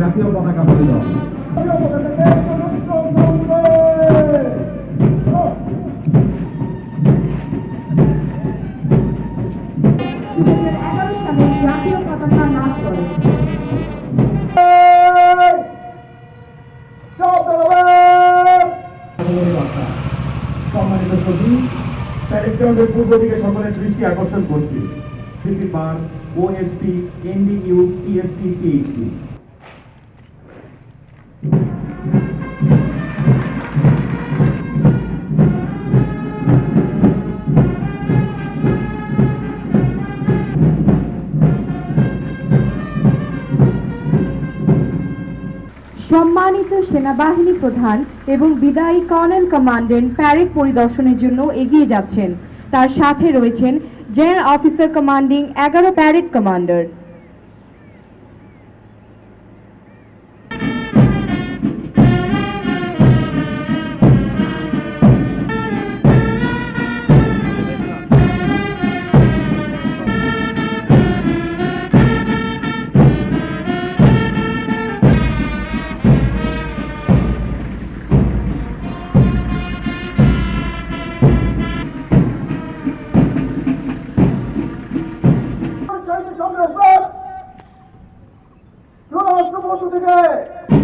জাতীয় পতাকা পরিদর্শন জাতীয় পতাকা লাভ করে সম্মানিত সচিব, প্যারেড পূর্ব দিকে সকলের দৃষ্টি আকর্ষণ করছি। ফিফটি বার ওএসপি এনডিইউ টিএসসি পিএইচডি সম্মানিত সেনাবাহিনী প্রধান এবং বিদায়ী কর্নেল কমান্ডেন্ট প্যারেড পরিদর্শনের জন্য এগিয়ে যাচ্ছেন। তার সাথে রয়েছেন जेनरल ऑफिसर कमांडिंग एगारो पैरेड कमांडर を続け